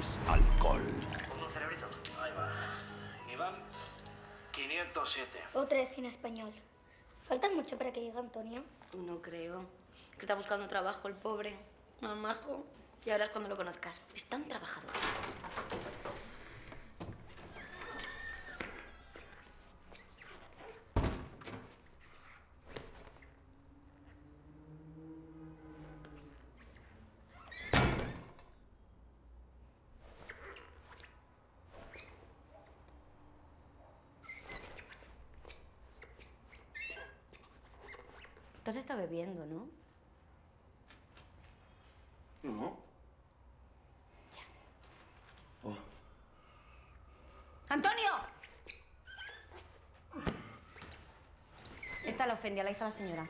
es alcohol. Un cerebrito. Ahí va. Iván 507. Otra vez cine español. ¿Falta mucho para que llegue Antonio? No creo. Que está buscando trabajo el pobre. Más majo. Y ahora es cuando lo conozcas. Es tan trabajador. Has estado bebiendo, ¿no? No. Oh. ¡Antonio! Esta la ofendía, la hija de la señora.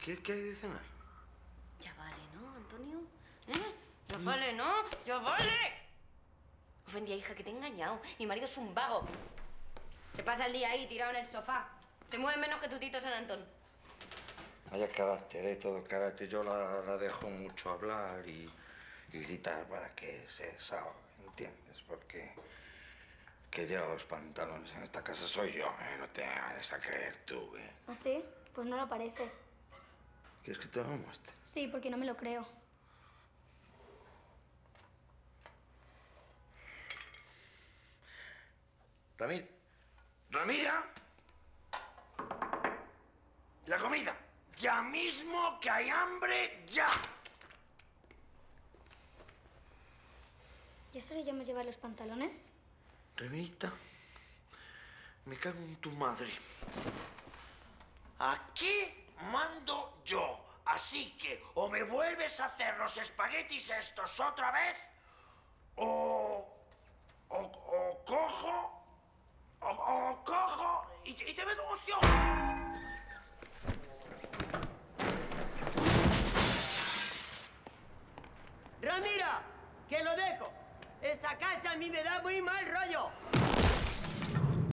¿Qué, qué hay de cenar? Ya vale, ¿no, Antonio? ¿Eh? Ya vale, ¿no? ¡Ya vale! Ofendía, hija, que te he engañado. Mi marido es un vago. Se pasa el día ahí tirado en el sofá. Se mueve menos que tu tito San Antón. Vaya carácter, ¿eh? Todo carácter. Yo la, la dejo mucho hablar y, y gritar para que se desahogue, ¿entiendes? Porque que lleva los pantalones en esta casa soy yo, ¿eh? No te vayas a creer tú, ¿eh? ¿Ah, sí? Pues no lo parece. ¿Quieres que te lo muestre? Sí, porque no me lo creo. Ramir. ¡Ramira! La comida. Ya mismo que hay hambre, ya. ¿Ya solo llamas llevar los pantalones? Ramirita, me cago en tu madre. Aquí mando yo. Así que o me vuelves a hacer los espaguetis estos otra vez, o, opción. Ramira, que lo dejo. Esa casa a mí me da muy mal rollo.